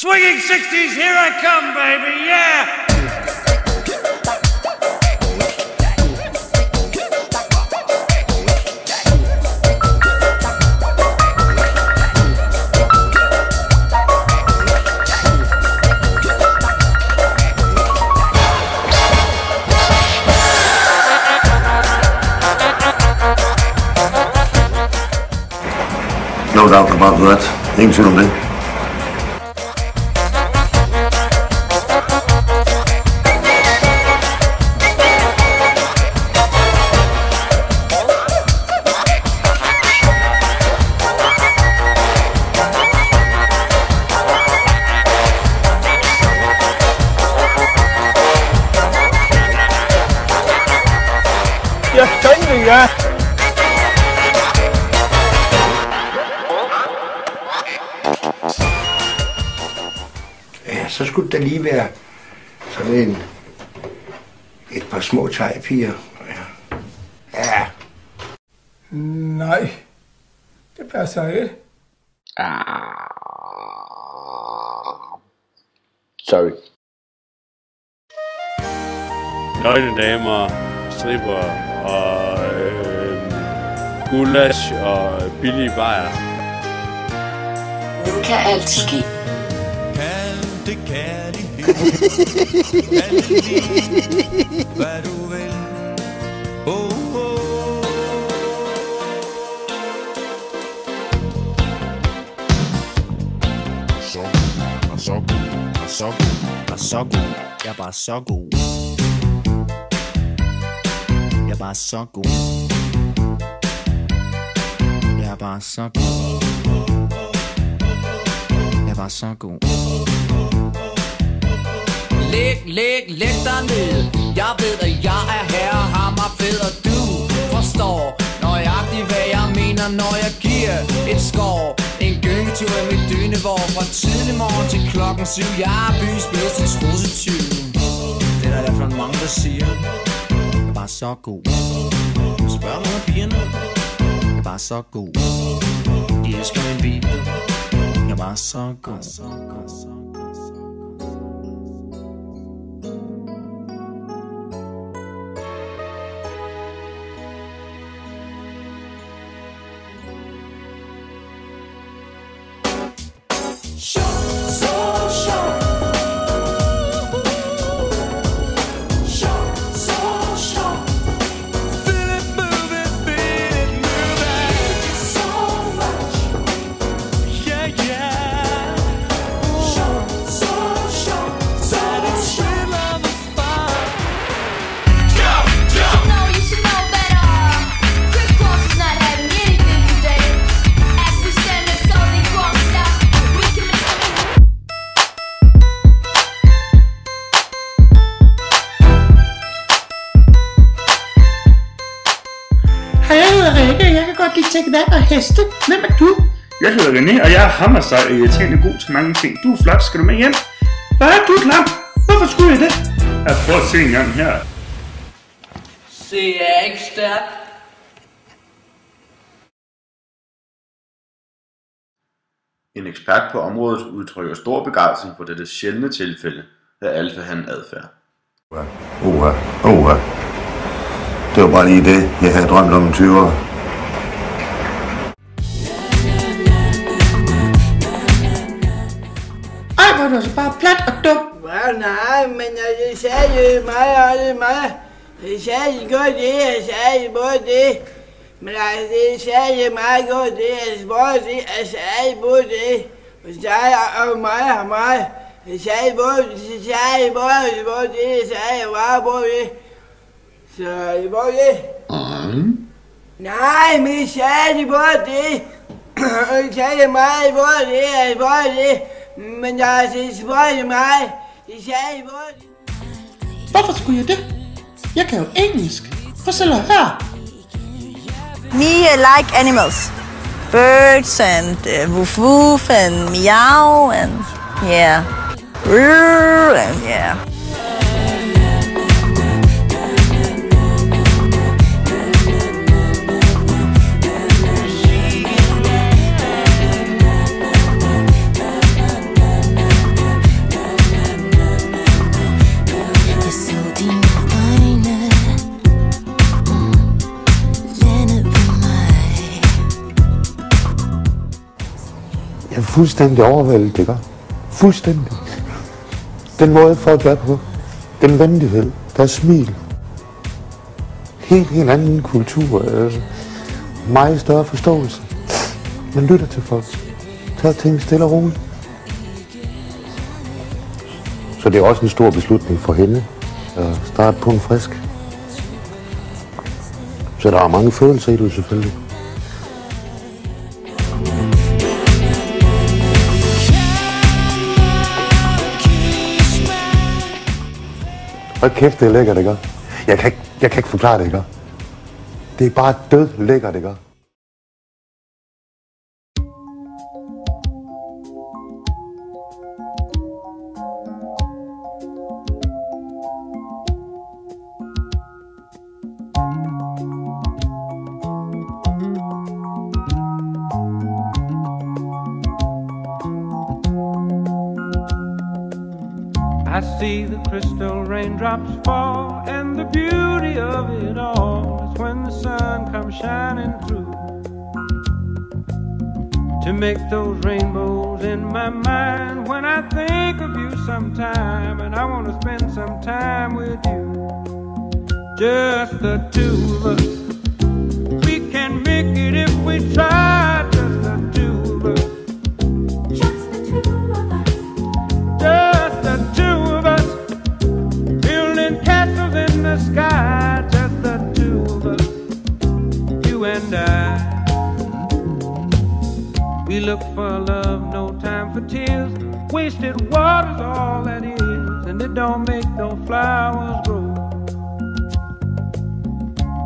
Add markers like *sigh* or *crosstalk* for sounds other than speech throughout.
Swinging 60s, here I come, baby, yeah! No doubt about that. Ingen tvivl ja. Ja, så skulle der lige være sådan en, et par små tegpiger. Ja. ja. Nej, det passer ikke. Sorry. Nøgne damer, stripper og gulasch og billige bajer. Nu kan alt ske. Kald det kærlighed Kald det liv Hvad du vil oh, oh. så god, og så god, og så god, og så god. Jeg er bare så god. Jeg er bare så god. Jeg bare så god. Jeg bare så god. Læg, læg, læg dig ned. Jeg ved at jeg er herre Hammer fed og du forstår Nøjagtigt hvad jeg mener Når jeg giver et skår En gyngetur i mit dynevår Fra tidlig morgen til klokken syv. Jeg er byens bedste trussetyv Det er der i hvert fald mange der siger. Jeg bare så god. Spørg nogle af pigerne Jeg er bare så god. De elsker min bil Jeg er bare så god. Take that og heste. Hvem er du? Jeg hedder René, og jeg er hammersej og irriterende god til mange ting. Du er flot, skal du med hjem? Hvad er du klam? Hvorfor skulle jeg det? Jeg prøv at se en gang her. Se, jeg er ikke stærk En ekspert på området udtrykker stor begejstring for dette sjældne tilfælde af alfahan adfærd. Oha, oha. Det var bare lige det, jeg havde drømt om en 20 år. Er du altså bare plat og dum. Ja, nej, men jeg sagde jo mig og det mig. Jeg sagde godt det, jeg sagde både det. Men altså, det sagde jeg meget godt det, jeg spurgte det, jeg sagde både det. Og så sagde jeg og mig og mig. Jeg sagde både, sagde jeg både, både det, jeg sagde jeg bare både det. Så jeg både det. Nej, men jeg sagde det *clears throat* både det. Jeg sagde mig både det, jeg både det. Men jeg spurgte mig, jeg sagde både det. Hvorfor skulle jeg det? Jeg kan jo engelsk. Prøv selv at høre. Me I like animals. Birds and uh, woof woof and meow and yeah. Rrr, and yeah. Fuldstændig overvældet, ikke? Fuldstændig. Den måde folk er på. Den venlighed. Deres smil. Helt, helt anden kultur. Øh, meget større forståelse. Man lytter til folk. Tager ting stille og roligt. Så det er også en stor beslutning for hende at starte på en frisk. Så der er mange følelser i det selvfølgelig. Hold kæft, det er lækkert, ikke? Jeg kan ikke, jeg kan ikke forklare det, ikke? Det er bare død lækkert, ikke? I see the crystal raindrops fall, and the beauty of it all is when the sun comes shining through. To make those rainbows in my mind when I think of you sometime, and I want to spend some time with you. Just the two of us. Wasted water's all that is, and it don't make no flowers grow.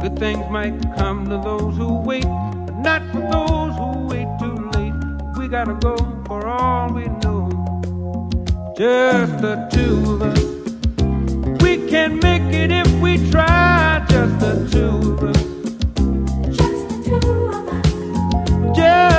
Good things might come to those who wait, but not for those who wait too late. We gotta go for all we know. Just the two of us. We can make it if we try. Just the two of us. Just the two of us. Just